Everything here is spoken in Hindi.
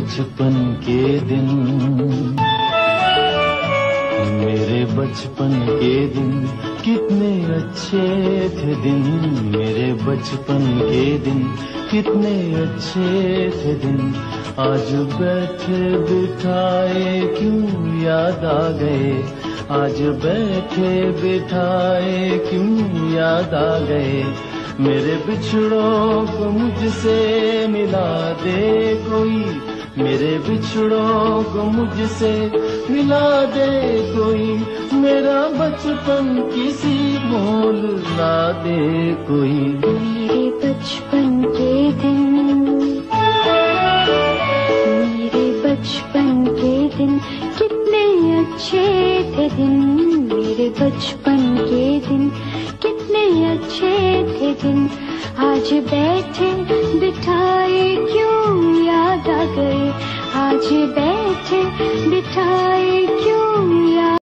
बचपन के दिन, मेरे बचपन के दिन, कितने अच्छे थे दिन, मेरे बचपन के दिन, कितने अच्छे थे दिन। आज बैठे बिठाए क्यों याद आ गए? आज बैठे बिठाए क्यों याद आ गए? मेरे बिछड़ों को मुझसे मिला दे कोई मेरे बिछड़ों मुझसे मिला दे कोई। मेरा बचपन किसी मोल ला दे कोई। मेरे बचपन के दिन, मेरे बचपन के दिन, कितने अच्छे थे दिन। मेरे बचपन के दिन, कितने अच्छे थे दिन। आज बैठे बिठाए क्यों गए बैठे बिठाए